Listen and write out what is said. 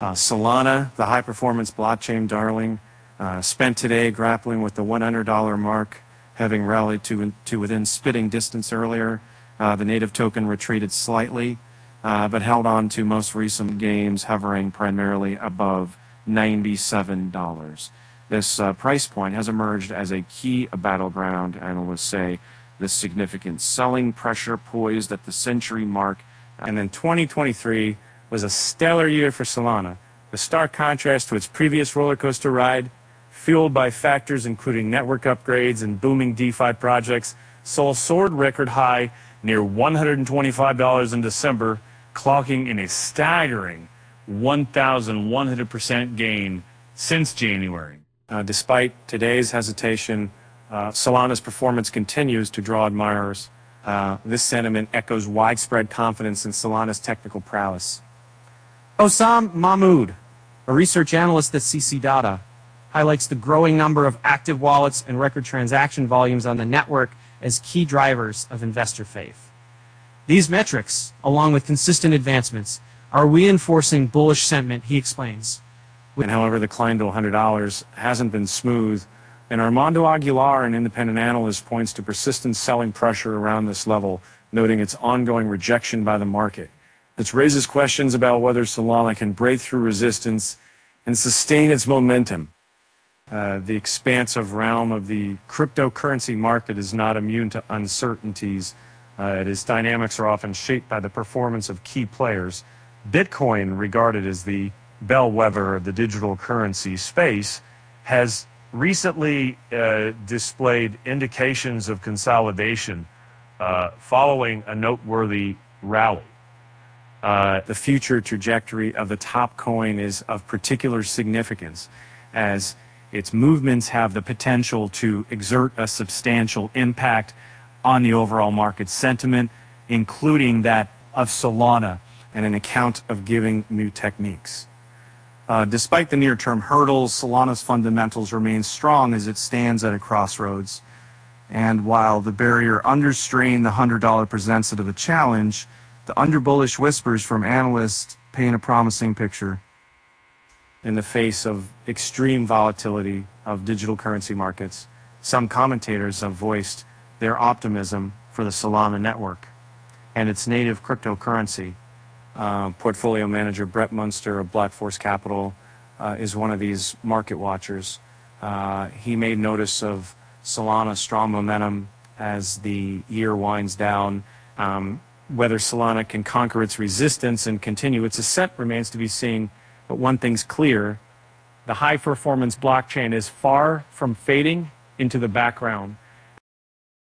Uh, Solana, the high performance blockchain darling, uh, spent today grappling with the $100 mark, having rallied to, to within spitting distance earlier. Uh, the native token retreated slightly, uh, but held on to most recent gains, hovering primarily above $97. This uh, price point has emerged as a key battleground, analysts say, the significant selling pressure poised at the century mark. And then 2023 was a stellar year for Solana, a stark contrast to its previous roller coaster ride, fueled by factors including network upgrades and booming DeFi projects. Sol soared record high near $125 in December, clocking in a staggering 1,100% gain since January. Uh, despite today's hesitation, uh, Solana's performance continues to draw admirers. Uh, this sentiment echoes widespread confidence in Solana's technical prowess. Hosam Mahmoud, a research analyst at CC Data, highlights the growing number of active wallets and record transaction volumes on the network as key drivers of investor faith. These metrics, along with consistent advancements, are reinforcing bullish sentiment, he explains. And however, the climb to $100 hasn't been smooth, and Armando Aguilar, an independent analyst, points to persistent selling pressure around this level, noting its ongoing rejection by the market. This raises questions about whether Solana can break through resistance and sustain its momentum. Uh, the expansive realm of the cryptocurrency market is not immune to uncertainties. Uh, its dynamics are often shaped by the performance of key players. Bitcoin, regarded as the bellwether of the digital currency space, has recently uh, displayed indications of consolidation uh, following a noteworthy rally. Uh, the future trajectory of the top coin is of particular significance as its movements have the potential to exert a substantial impact on the overall market sentiment, including that of Solana and an account of giving new techniques. Uh, despite the near-term hurdles, Solana's fundamentals remain strong as it stands at a crossroads. And while the barrier under strain the $100 presents it of a challenge, the underbullish whispers from analysts paint a promising picture. In the face of extreme volatility of digital currency markets, some commentators have voiced their optimism for the Solana network and its native cryptocurrency uh, portfolio manager Brett Munster of Blockforce Capital uh, is one of these market watchers. Uh, he made notice of Solana's strong momentum as the year winds down. Um, whether Solana can conquer its resistance and continue its ascent remains to be seen. But one thing's clear the high performance blockchain is far from fading into the background.